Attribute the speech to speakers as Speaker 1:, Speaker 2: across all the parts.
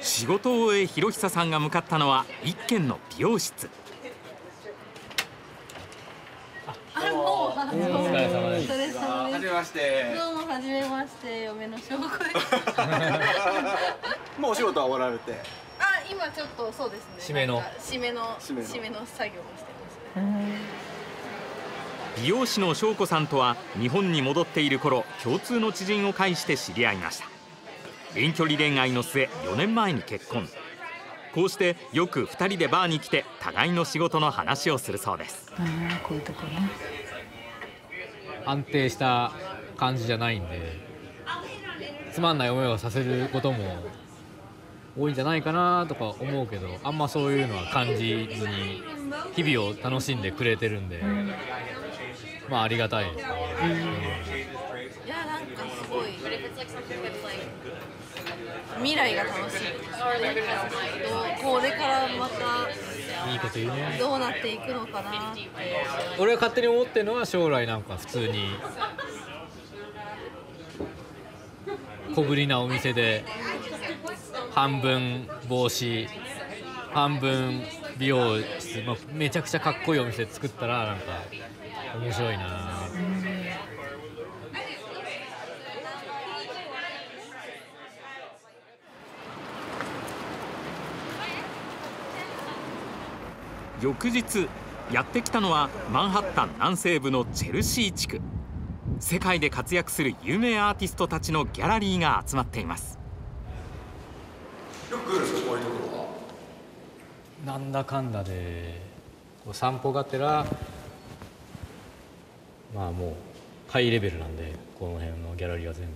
Speaker 1: 仕事を終え博久さんが向かったのは一軒の美容室
Speaker 2: あもうお疲れ様です。
Speaker 3: はじめまして。
Speaker 2: どうもはじめまして嫁の証拠です。
Speaker 3: もうお仕事は終わられて。
Speaker 2: あ今ちょっとそうですね。
Speaker 4: 締めの
Speaker 2: 締めの
Speaker 3: 締めの
Speaker 2: 締めの作業をしてますね。
Speaker 1: 美容師の翔子さんとは日本に戻っている頃共通の知人を介して知り合いました遠距離恋愛の末4年前に結婚。こうしてよく2人でバーに来て互いの仕事の話をするそうです。
Speaker 5: こういうとこね。
Speaker 4: 安定した感じじゃないんでつまんない思いをさせることも多いんじゃないかなとか思うけどあんまそういうのは感じずに日々を楽しんでくれてるんでまあありがたいですね、
Speaker 2: いやなんかすごい未来が楽しみですね。どうこれからまた
Speaker 4: いいこと言うね
Speaker 2: どうなっていくのかなって。
Speaker 4: 俺が勝手に思ってるのは将来なんか普通に小ぶりなお店で半分帽子半分美容室、まあ、めちゃくちゃかっこいいお店作ったらなんか面白いな
Speaker 1: 翌日やってきたのはマンハッタン南西部のチェルシー地区世界で活躍する有名アーティストたちのギャラリーが集まっています
Speaker 3: よくこういうところは？
Speaker 4: なんだかんだでこう散歩がてらまあもうハイレベルなんでこの辺のギャラリーは全部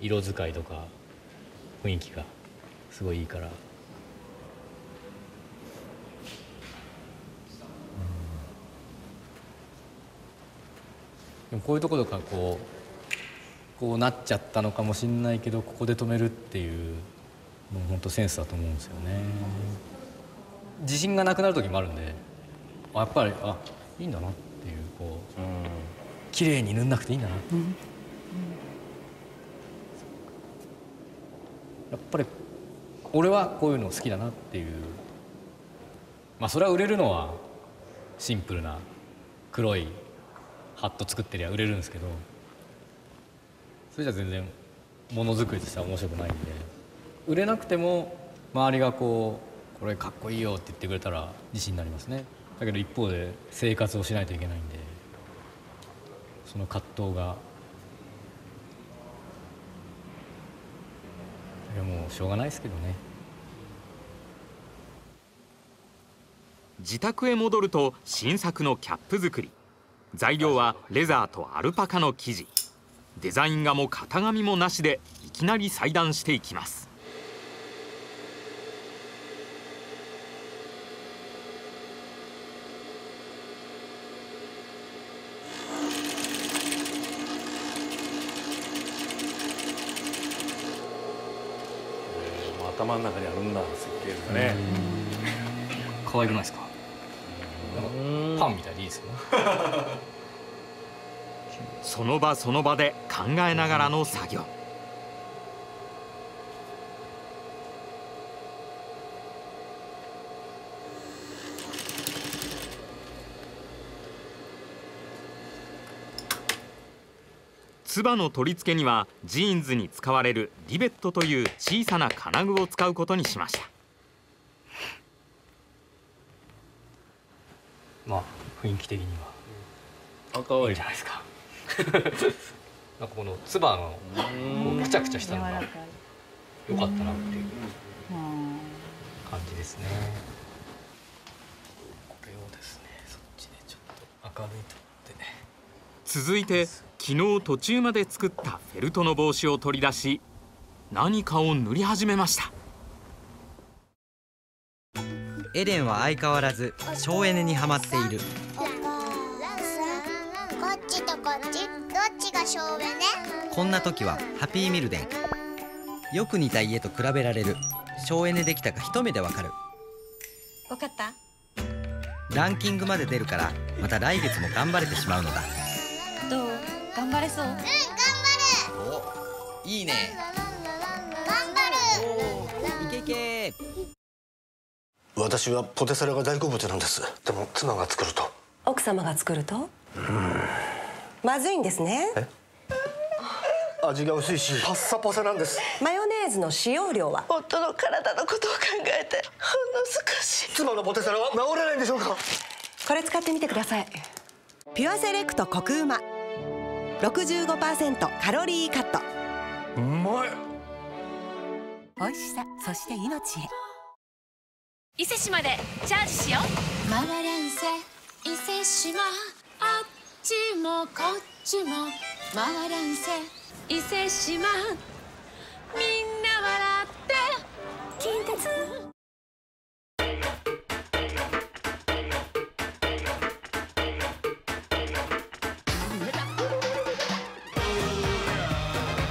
Speaker 4: 色使いとか雰囲気がすごいいいからでもこういうところかこうこうなっちゃったのかもしれないけどここで止めるっていうもう本当センスだと思うんですよね。自信がなくなる時もあるんでやっぱりあいいんだなっていうこう綺麗に塗んなくていいんだな。って、やっぱり俺はこういうの好きだなっていう。まあそれは売れるのはシンプルな黒いハット作ってりゃ売れるんですけどそれじゃ全然ものづくりとしては面白くないんで売れなくても周りがこうこれかっこいいよって言ってくれたら自信になりますね。だけど一方で生活をしないといけないんでその葛藤がいやもうしょうがないですけどね。
Speaker 1: 自宅へ戻ると新作のキャップ作り。材料はレザーとアルパカの生地。デザイン画も型紙もなしでいきなり裁断していきます。
Speaker 6: 頭の中にあるんだ。設計ですね。
Speaker 4: 可愛くないですか？パンみたいでいいですよね。
Speaker 1: その場その場で考えながらの作業。つばの取り付けにはジーンズに使われるリベットという小さな金具を使うことにしました
Speaker 4: まあ雰囲気的には。
Speaker 6: あかわい。い
Speaker 4: じゃないですか。なんかこのつばのこうくちゃくちゃしたのが良かったなっていう
Speaker 5: うん
Speaker 4: 感じですね。これをですねそっちでちょっと明るいと
Speaker 1: 続いて昨日途中まで作ったフェルトの帽子を取り出し何かを塗り始めました
Speaker 7: エレンは相変わらず省エネにはまっている。
Speaker 8: こっちとこっちどっちが省エネ？
Speaker 7: こんな時はハピーミルデン。よく似た家と比べられる。省エネできたか一目でわかる。
Speaker 8: わかった？
Speaker 7: ランキングまで出るからまた来月も頑張れてしまうのだ。
Speaker 8: どう？頑張れそう？うん頑張る
Speaker 7: おいいね。
Speaker 8: 頑張る！
Speaker 7: いけ
Speaker 3: 私はポテサラが大好物なんです。でも妻が作ると。
Speaker 9: 奥様が作ると？まずいんですね。
Speaker 3: 味が薄いしパッサパサなんです。
Speaker 9: マヨネーズの使用量は？
Speaker 2: 夫の体のことを考えてほんの少し。
Speaker 3: 妻のポテサラは治らないんでしょうか？
Speaker 9: これ使ってみてください。ピュアセレクトコクうま。65%カロリーカット。
Speaker 3: うまい。
Speaker 9: 美味しさそして命へ
Speaker 10: 伊勢志摩でチャージしよう。
Speaker 11: 回れんせ伊勢志摩あっちもこっちも回れんせ伊勢志摩みんな笑って近鉄。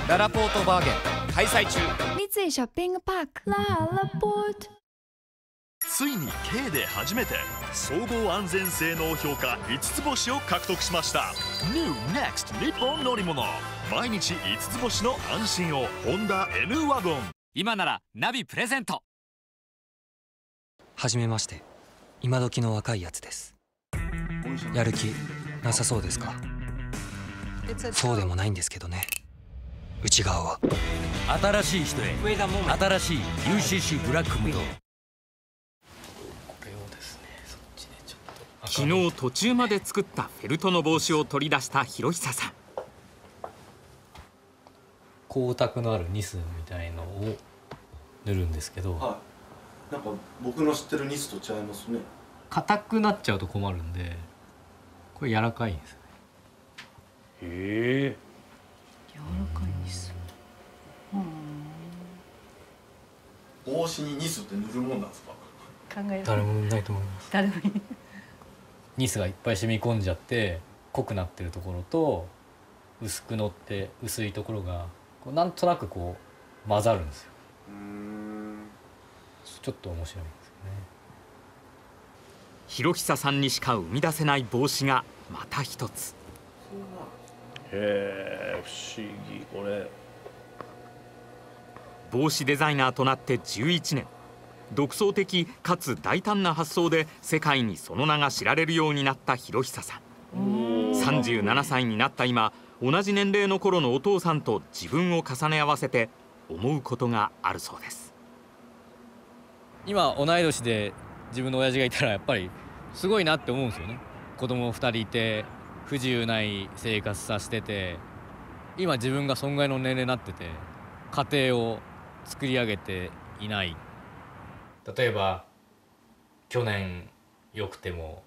Speaker 12: ララポートバーゲン開催中。
Speaker 11: 三井ショッピングパーク。ララポート
Speaker 13: ついに K で初めて総合安全性能評価5つ星を獲得しました。New NEXT 日本乗り物。毎日5つ星の安心をホンダ N ワゴン。
Speaker 12: 今ならナビプレゼント。
Speaker 14: はじめまして。今時の若いやつです。やる気なさそうですか？そうでもないんですけどね。内側は。
Speaker 12: 新しい人へ。新しい UCC ブラックムド
Speaker 1: 昨日途中まで作ったフェルトの帽子を取り出した広久さん。
Speaker 4: 光沢のあるニスみたいのを塗るんですけど。
Speaker 15: はい。なんか僕の知ってるニスと違いますね。
Speaker 4: 硬くなっちゃうと困るんでこれ柔らかいんです
Speaker 6: へえ。
Speaker 5: 柔らかいニス。
Speaker 15: 帽子にニスって塗るもんなんですか？
Speaker 5: 考え
Speaker 4: 誰もないと思います。
Speaker 5: 誰もいい
Speaker 4: ニスがいっぱい染み込んじゃって濃くなってるところと薄く乗って薄いところがこうなんとなくこう混ざるんですよ。ちょっと面白いんですよね。
Speaker 1: 広久さんにしか生み出せない帽子がまた一つ。
Speaker 6: へえ不思議これ。
Speaker 1: 帽子デザイナーとなって11年独創的かつ大胆な発想で世界にその名が知られるようになった広久さん。37歳になった今同じ年齢の頃のお父さんと自分を重ね合わせて思うことがあるそうです。
Speaker 4: 今同い年で自分の親父がいたらやっぱりすごいなって思うんですよね。子供2人いて不自由ない生活させてて今自分が損害の年齢になってて家庭を作り上げていない。例えば去年よくても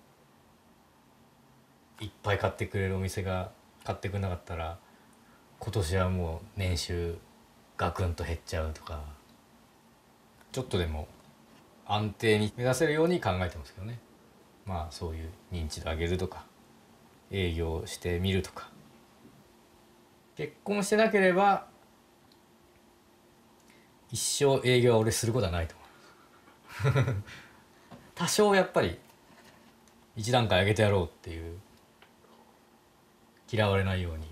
Speaker 4: いっぱい買ってくれるお店が買ってくれなかったら今年はもう年収ガクンと減っちゃうとかちょっとでも安定に目指せるように考えてますけどね。まあそういう認知度上げるとか営業してみるとか。結婚してなければ一生営業は俺することはないと思う。多少やっぱり一段階上げてやろうっていう嫌われないように。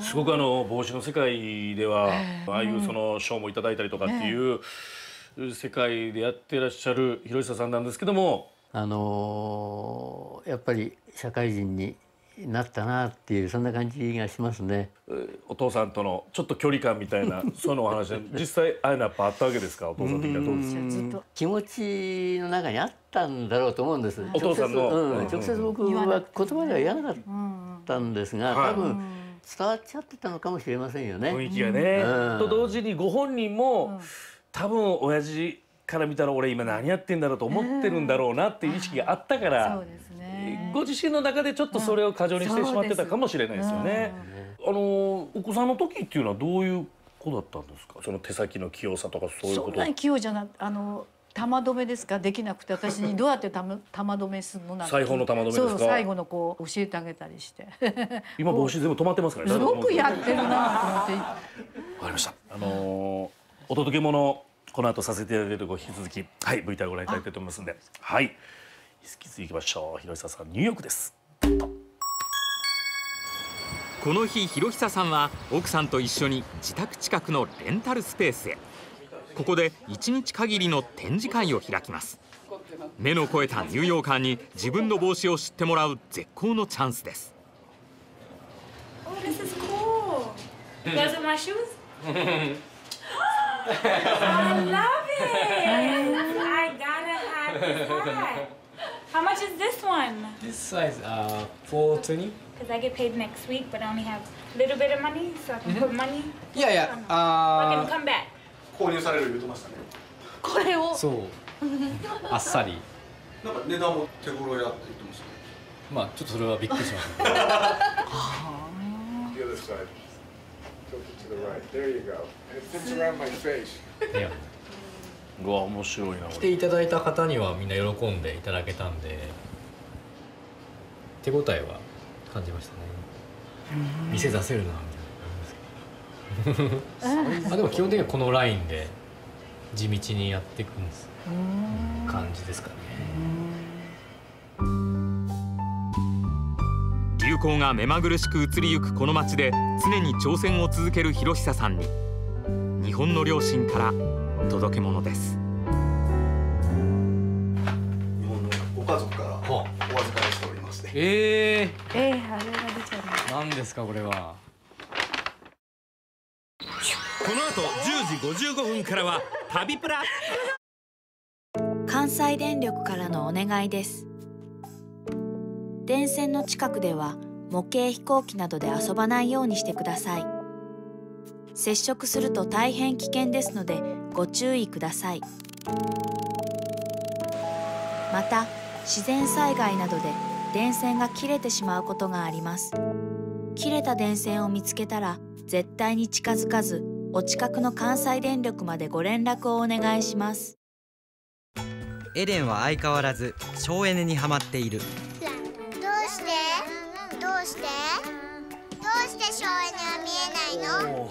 Speaker 6: すごくあの帽子の世界ではああいうその賞もいただいたりとかっていう世界でやってらっしゃる広久さん。なん。ですけども
Speaker 16: あのーやっぱり社会人になったなっていうそんな感じがしますね。
Speaker 6: お父さんとのちょっと距離感みたいな そのお話で実際ああいうのやっぱあったわけですか？お父さん的にはどうですか？
Speaker 16: うん。気持ちの中にあったんだろうと思うんです。
Speaker 6: お父さんの。
Speaker 16: 直接,、うん
Speaker 6: うん
Speaker 16: 直接僕は言葉では言わなかったんですが、
Speaker 6: はい
Speaker 16: 多分伝わっちゃってたのかもしれませんよね。
Speaker 6: 雰囲気がね、
Speaker 16: うん。
Speaker 6: と同時にご本人も、多分親父から見たら俺今何やってんだろうと思ってるんだろうなっていう意識があったから、ご自身の中でちょっとそれを過剰にしてしまってたかもしれないですよね。あのお子さんの時っていうのはどういう子だったんですか？その手先の器用さとかそういうこと。
Speaker 5: そんなに器用じゃなあの玉止めですかできなくて私にどうやって玉玉止めするのなんて。
Speaker 6: 裁縫の玉止めですか？
Speaker 5: そう最後のこう教えてあげたりして。
Speaker 6: 今帽子全部止まってますから
Speaker 5: すごくやってるなと思って。
Speaker 6: わかりました。あのーお届け物この後させていただけるとこ引き続きはい VTR ご覧いただきたいと思いますんで、はい。引き続きいきましょう。広久さんニューヨークです。
Speaker 1: この日広久さんは奥さんと一緒に自宅近くのレンタルスペースへここで1日限りの展示会を開きます目の肥えたニューヨーカーに自分の帽子を知ってもらう絶好のチャンスです
Speaker 11: Oh, this is cool. Those are my shoes? I love it. I gotta have this hat. How much is this one?
Speaker 4: This size, uh, 420?
Speaker 11: Because I get paid next week, but I only have a little bit of money, so I can put money.
Speaker 4: Yeah, yeah.
Speaker 11: I can
Speaker 4: Uh,
Speaker 11: come back.
Speaker 15: 購入される言ってましたね
Speaker 2: これを
Speaker 4: そう。あっさり。
Speaker 15: なんか値段も手頃やって言ってましたね
Speaker 4: まあちょっとそれはびっくりしました。
Speaker 17: The other side. Tilt it to the right. There you go. And it fits around my face.
Speaker 4: いや、
Speaker 6: うわ面白いな
Speaker 4: 来ていただいた方にはみんな喜んでいただけたんで、手応えは感じましたね。店出せるなみたいなのありますけど。あでも基本的にはこのラインで地道にやっていくんです感じですかね。
Speaker 1: 流行が目まぐるしく移りゆくこの街で常に挑戦を続ける広久さんに日本の両親から届け物です。
Speaker 15: 日本のご家族からお預かりしておりまして。
Speaker 4: ええ
Speaker 5: えー、あれが出ちゃう
Speaker 4: 何ですかこれは。
Speaker 12: この後10時55分からは旅プラ。
Speaker 18: 関西電力からのお願いです。電線の近くでは模型飛行機などで遊ばないようにしてください。接触すると大変危険ですのでご注意ください。また自然災害などで電線が切れてしまうことがあります。切れた電線を見つけたら絶対に近づかずお近くの関西電力までご連絡をお願いします。
Speaker 7: エレンは相変わらず省エネにはまっている。
Speaker 8: どうして？どうして？どうして省エネは見えないの？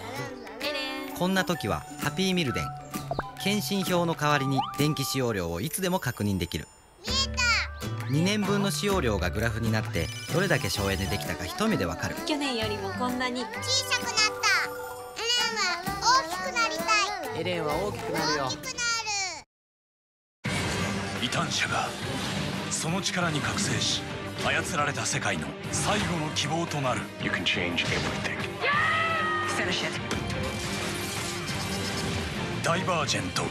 Speaker 7: こんな時はハピーミルデン検診票の代わりに電気使用量をいつでも確認できる。2年分の使用量がグラフになってどれだけ省エネできたか一目でわかる。
Speaker 8: 去年よりもこんなに小さくなった。エレンは大きくなりたい。
Speaker 7: エレンは大きくなるよ。
Speaker 12: 異端者がその力に覚醒し操られた世界の最後の希望となる。You can change everything.
Speaker 9: Finish it.
Speaker 12: ダイバージェント。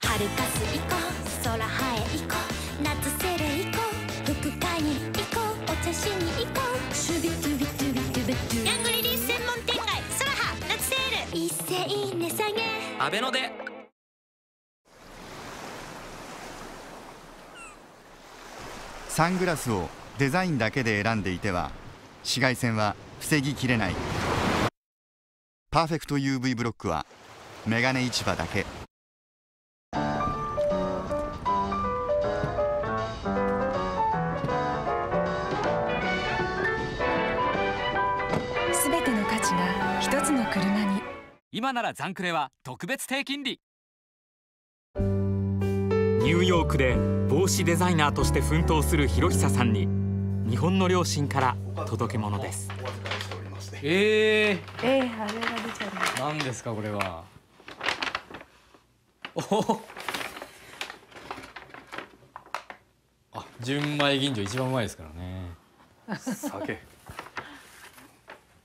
Speaker 8: 春かす行こう空生え行こう夏セール行こう服買いに行こうお茶しに行こうシュビトゥビトゥビトゥビトゥヤングリリー専門店街空葉夏セール一斉値下げ。
Speaker 12: アベノで。
Speaker 19: サングラスをデザインだけで選んでいては紫外線は防ぎきれないパーフェクト UV ブロックはメガネ市場だけ。
Speaker 9: すべての価値が一つの車に。
Speaker 14: 今ならザンクレは特別低金利。
Speaker 1: ニューヨークで帽子デザイナーとして奮闘する広久さんに日本の両親から届け物です。
Speaker 4: ええ
Speaker 5: えー、あれが出ちゃう
Speaker 4: 何ですかこれは。おお。あ、純米吟醸一番うまいですからね。
Speaker 6: 酒。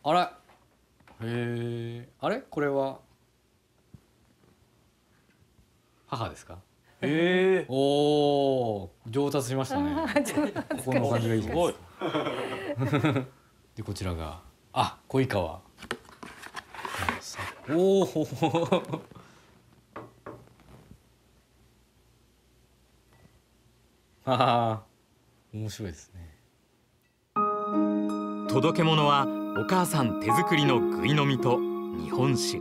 Speaker 4: あら。へえ。あれ？これは。母ですか？
Speaker 6: ええ
Speaker 4: おお、上達しましたね。ここの感じがいいじゃないですか。でこちらが、あ、濃い川。おお。ああ、面白いですね。
Speaker 1: 届け物はお母さん手作りのぐい飲みと日本酒。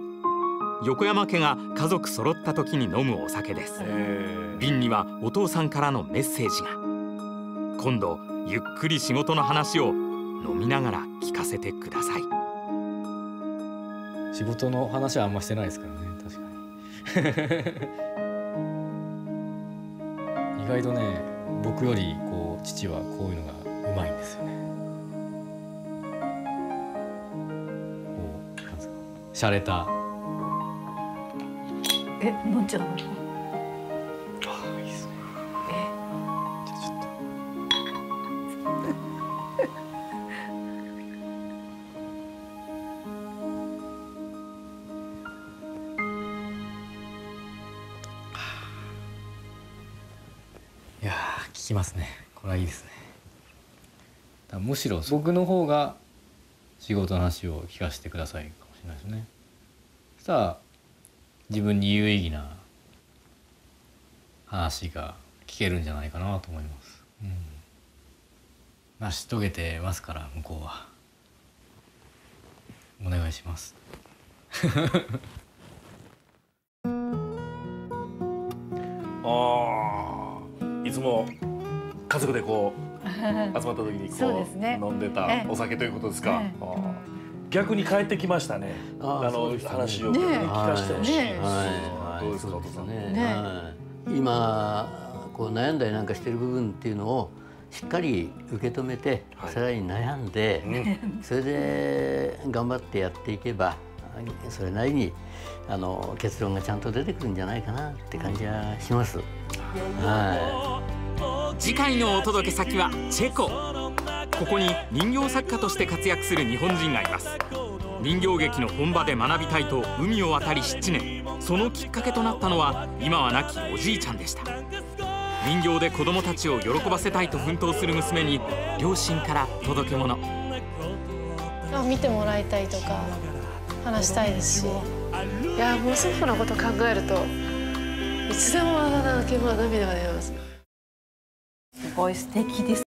Speaker 1: 横山家が家族揃った時に飲むお酒です。瓶にはお父さんからのメッセージが。今度ゆっくり仕事の話を飲みながら聞かせてください
Speaker 4: 仕事の話はあんましてないですからね確かに。意外とね僕よりこう父はこういうのがうまいんですよね。こうな
Speaker 5: んですか洒落た。えの
Speaker 4: んちゃんきますね。これはいいですね。だむしろ僕の方が仕事の話を聞かせてくださいかもしれないですね。そしたら自分に有意義な話が聞けるんじゃないかなと思います、うん、成し遂げてますから向こうは。お願いします。
Speaker 6: ああいつも家族でこう 集まった時にこ
Speaker 5: ですね。
Speaker 6: う飲んでた
Speaker 5: ええ。
Speaker 6: お酒ということですか、逆に帰ってきましたね。
Speaker 16: あ
Speaker 6: あの話を、ね聞かせてほし
Speaker 16: い、
Speaker 6: どうですかお父さん、
Speaker 16: ね。
Speaker 5: ね
Speaker 16: はい。今こう悩んだりなんかしてる部分っていうのをしっかり受け止めて、さらに悩んで、それで頑張ってやっていけばそれなりにあの結論がちゃんと出てくるんじゃないかなって感じはします。は
Speaker 1: 次回のお届け先はチェコ。ここに人形作家として活躍する日本人がいます。人形劇の本場で学びたいと海を渡り7年。そのきっかけとなったのは今は亡きおじいちゃんでした。人形で子供たちを喜ばせたいと奮闘する娘に両親から届け物。
Speaker 11: あ見てもらいたいとか話したいですし。いやもう祖父のこと考えるといつでも泣けば涙が出ます
Speaker 5: すごい素敵です。